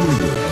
Studios.